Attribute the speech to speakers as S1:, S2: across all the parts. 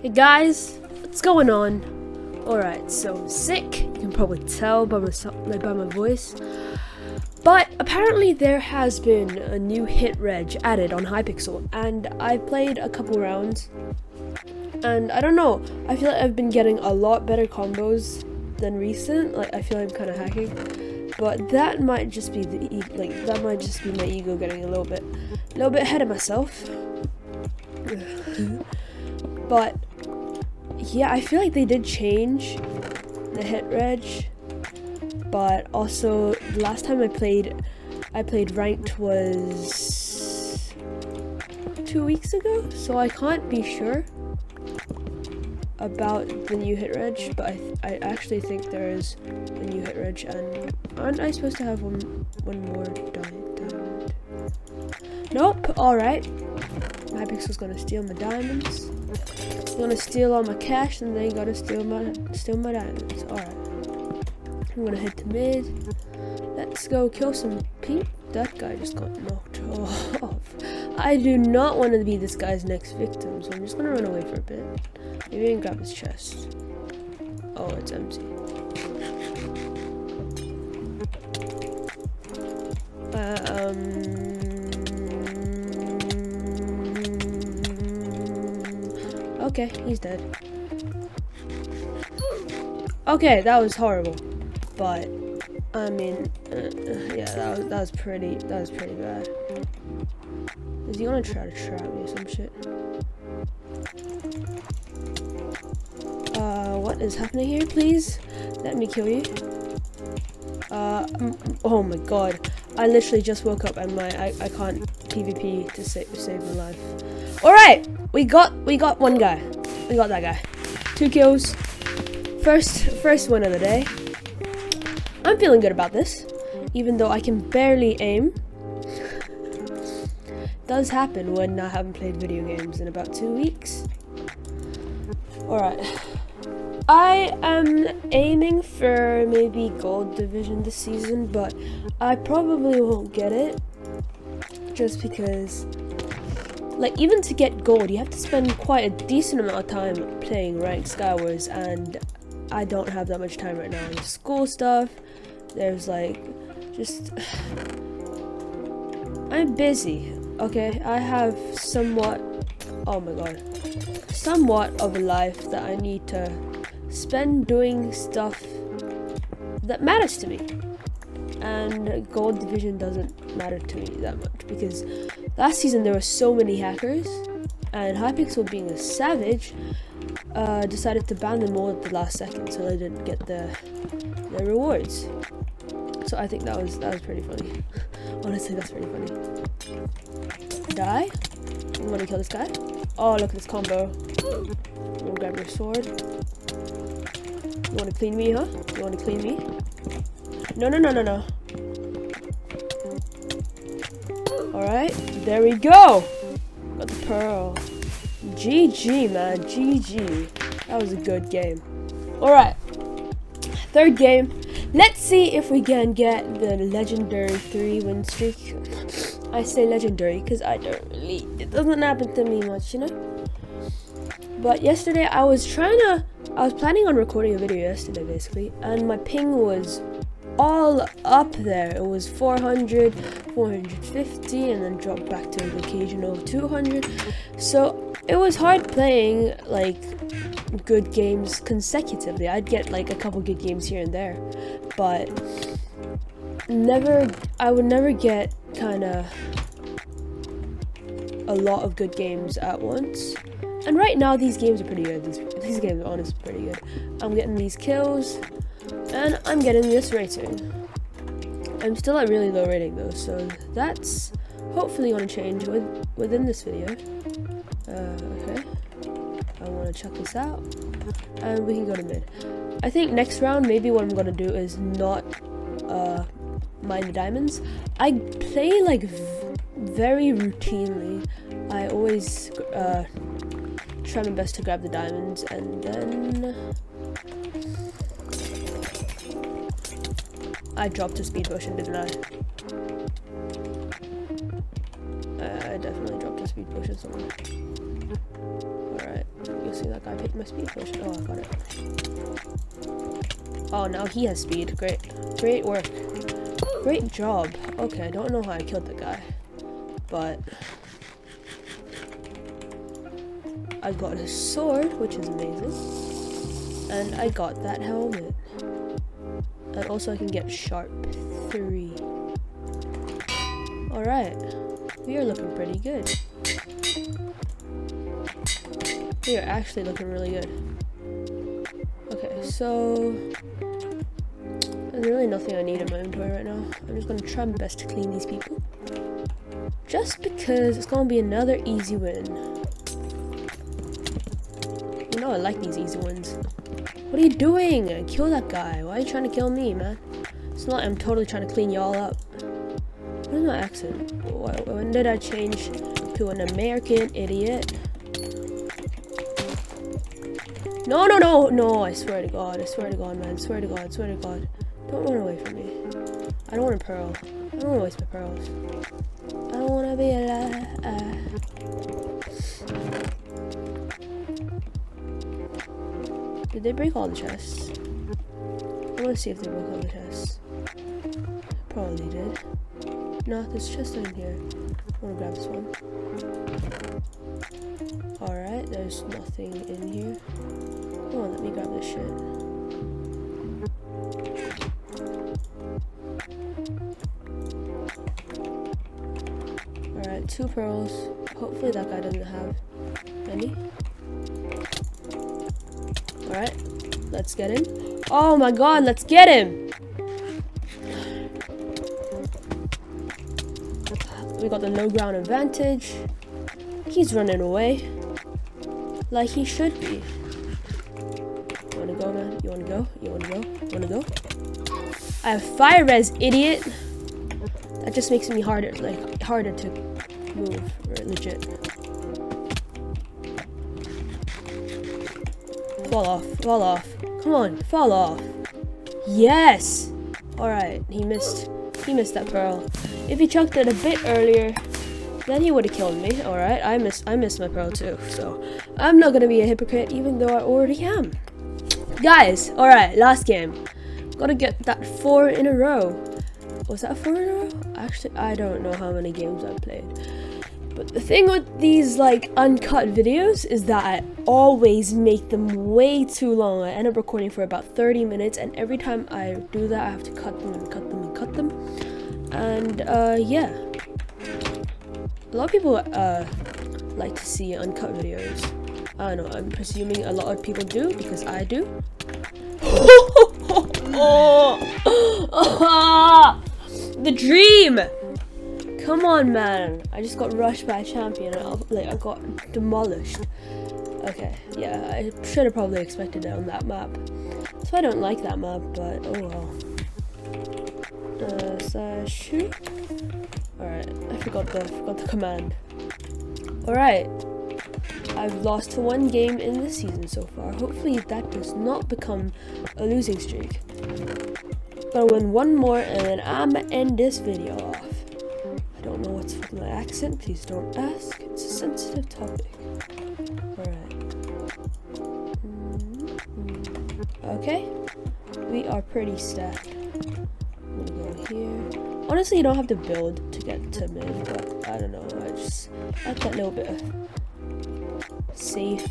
S1: Hey guys, what's going on? Alright, so I'm sick. You can probably tell by my, by my voice. But apparently there has been a new hit reg added on Hypixel, and I played a couple rounds. And I don't know, I feel like I've been getting a lot better combos than recent. Like I feel like I'm kind of hacking, but that might just be the e- like that might just be my ego getting a little bit, a little bit ahead of myself. Mm-hmm. but yeah, I feel like they did change the hit reg, but also the last time I played, I played ranked was two weeks ago, so I can't be sure about the new hit reg, but I, I actually think there is a new hit reg, and aren't I supposed to have one one more diamond? Nope. All right. Hypixel's gonna steal my diamonds. Gonna steal all my cash, and then gonna steal my steal my diamonds. All right. I'm gonna head to mid. Let's go kill some pink. That guy just got knocked off. I do not want to be this guy's next victim, so I'm just gonna run away for a bit. Maybe I can grab his chest. Oh, it's empty. Okay, he's dead. Okay, that was horrible, but I mean, uh, uh, yeah, that was that was pretty that was pretty bad. Is he gonna try to trap me or some shit? Uh, what is happening here, please? Let me kill you. Uh, oh my god. I literally just woke up and my I, I can't PvP to save save my life. Alright! We got we got one guy. We got that guy. Two kills. First first win of the day. I'm feeling good about this. Even though I can barely aim. Does happen when I haven't played video games in about two weeks. Alright. I am aiming for maybe gold division this season, but I probably won't get it. Just because, like, even to get gold, you have to spend quite a decent amount of time playing ranked Skywars, and I don't have that much time right now. There's school stuff, there's like, just. I'm busy, okay? I have somewhat. Oh my god. Somewhat of a life that I need to spend doing stuff that matters to me. And gold division doesn't matter to me that much because last season there were so many hackers, and Hypixel being a savage uh, decided to ban them all at the last second, so they didn't get the the rewards. So I think that was that was pretty funny. Honestly, that's pretty funny. Die. I'm gonna kill this guy. Oh, look at this combo. Grab your sword. You wanna clean me, huh? You wanna clean me? No, no, no, no, no. Alright, there we go! Got the pearl. GG, man. GG. That was a good game. Alright. Third game. Let's see if we can get the legendary three win streak. I say legendary because I don't really, it doesn't happen to me much, you know? But yesterday I was trying to, I was planning on recording a video yesterday basically, and my ping was all up there. It was 400, 450, and then dropped back to an occasional 200. So it was hard playing like good games consecutively. I'd get like a couple good games here and there, but never, I would never get kind of a lot of good games at once. And right now, these games are pretty good. These, these games are honestly pretty good. I'm getting these kills, and I'm getting this rating. I'm still at really low rating though, so that's hopefully gonna change with, within this video. Uh, okay. I want to check this out, and we can go to mid. I think next round, maybe what I'm gonna do is not uh, mine the diamonds. I play like very routinely. I always uh, try my best to grab the diamonds and then I dropped a speed potion, didn't I? Uh, I definitely dropped a speed potion somewhere. Alright, you'll see that guy picked my speed potion. Oh, I got it. Oh, now he has speed. Great. Great work. Great job. Okay, I don't know how I killed the guy. But... I got a sword, which is amazing. And I got that helmet. And also I can get sharp 3. Alright. We are looking pretty good. We are actually looking really good. Okay, so... There's really nothing I need in my inventory right now. I'm just gonna try my best to clean these people. Just because it's gonna be another easy win. You know I like these easy wins. What are you doing? Kill that guy. Why are you trying to kill me, man? It's not I'm totally trying to clean y'all up. What is my accent? When did I change to an American idiot? No, no, no, no, I swear to God, I swear to God, man, swear to God, swear to God. Don't run away from me. I don't want a pearl. I don't want to waste my pearls. I don't want to be alive. Did they break all the chests? I want to see if they broke all the chests. Probably did. No, there's chest in here. I want to grab this one. Alright, there's nothing in here. Come on, let me grab this shit. Alright, two pearls. Hopefully that guy doesn't have let's get him. Oh my god, let's get him! We got the low ground advantage. He's running away. Like he should be. You wanna go, man? You wanna go? You wanna go? You wanna go? I have fire res, idiot! That just makes me harder, like, harder to move, legit. Fall off, fall off. Come on, fall off. Yes! Alright, he missed, he missed that pearl. If he chucked it a bit earlier, then he would have killed me. Alright, I missed I missed my pearl too, so I'm not gonna be a hypocrite even though I already am. Guys, alright, last game. Gotta get that four in a row. Was that four in a row? Actually, I don't know how many games I've played. But the thing with these like uncut videos is that I always make them way too long. I end up recording for about 30 minutes and every time I do that I have to cut them and cut them and cut them. And uh, yeah, a lot of people uh, like to see uncut videos. I don't know, I'm presuming a lot of people do because I do. the dream! Come on, man. I just got rushed by a champion. I, like, I got demolished. Okay, yeah, I should have probably expected it on that map. So I don't like that map, but oh well uh, shoot. Alright, I forgot the forgot the command. Alright. I've lost one game in this season so far. Hopefully that does not become a losing streak. Gotta win one more and then I'ma end this video off. Accent, please don't ask. It's a sensitive topic. Alright. Mm -hmm. Okay. We are pretty stacked here. Honestly, you don't have to build to get to mid, but I don't know. I just like that little bit of safe.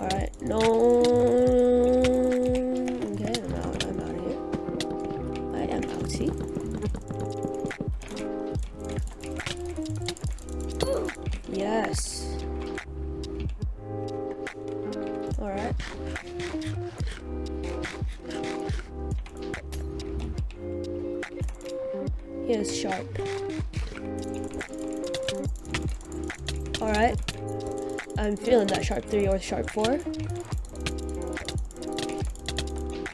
S1: Alright, no. Alright. Here's sharp. Alright. I'm feeling that sharp 3 or sharp 4.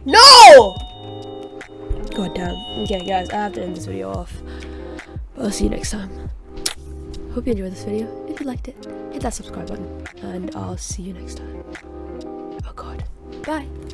S1: No! God damn. Okay, guys, I have to end this video off. I'll see you next time. Hope you enjoyed this video. If you liked it, hit that subscribe button. And I'll see you next time. God. Bye.